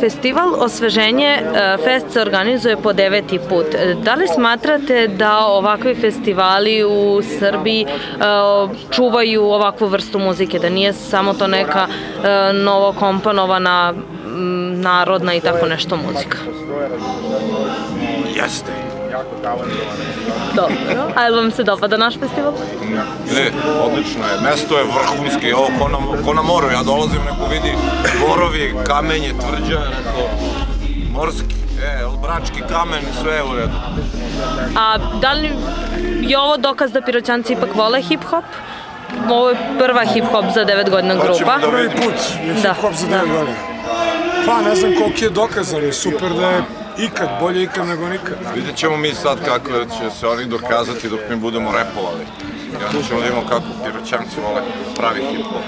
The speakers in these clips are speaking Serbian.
Festival Osveženje a, Fest se organizuje po deveti put. Da li smatrate da ovakvi festivali u Srbiji a, čuvaju ovakvu vrstu muzike, da nije samo to neka novo komponovana narodna i tako nešto muzika? Jeste. Dobro. A jel vam se dopada naš festival? Ne, odlično je. Mesto je vrhunski. Ovo ko na, ko na moru. Ja dolazim, neko vidi borovi, kamenje, tvrđa, neko morski. E, brački kamen, sve je u redu. A da li je ovo dokaz da piroćanci ipak vole hip-hop? Ovo je prva hip-hop za 9 godina Hoćemo grupa. da Prvi put je Da, hip-hop za da. 9 godina. Pa ne znam koliki je dokaz, ali je super da je ikad, bolje ikad nego nikad. Vidjet ćemo mi sad kako će se oni dokazati dok mi budemo repovali. I onda ćemo da vidimo kako piroćanci vole pravi hip-hop.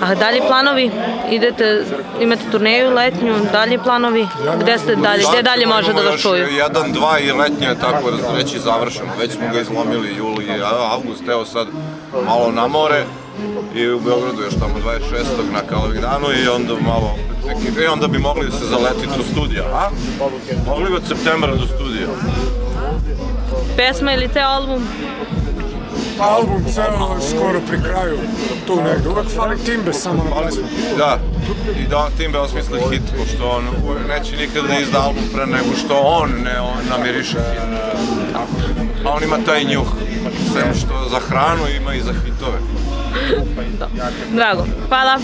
A dalji planovi? Idete, imate turneju letnju, dalji planovi? Gde ste dalje? Gde dalje može da vas čuju? Jedan, dva i letnje je tako već i završeno. Već smo ga izlomili juli i avgust, evo sad malo na more i u Beogradu još tamo 26. na Kalemegdanu i onda malo i onda bi mogli da se zaletiti u studija, a? Mogli bi od septembra do studija. Pesma ili ceo album? Pa album ceo skoro pri kraju, tu negde. Uvek fali timbe samo na pesmu. Da, i da on timbe osmisli hit, pošto on neće nikad da izda album pre nego što on ne on namiriše hit. A on ima taj njuh, sem što za hranu ima i za hitove. Drago. Hvala.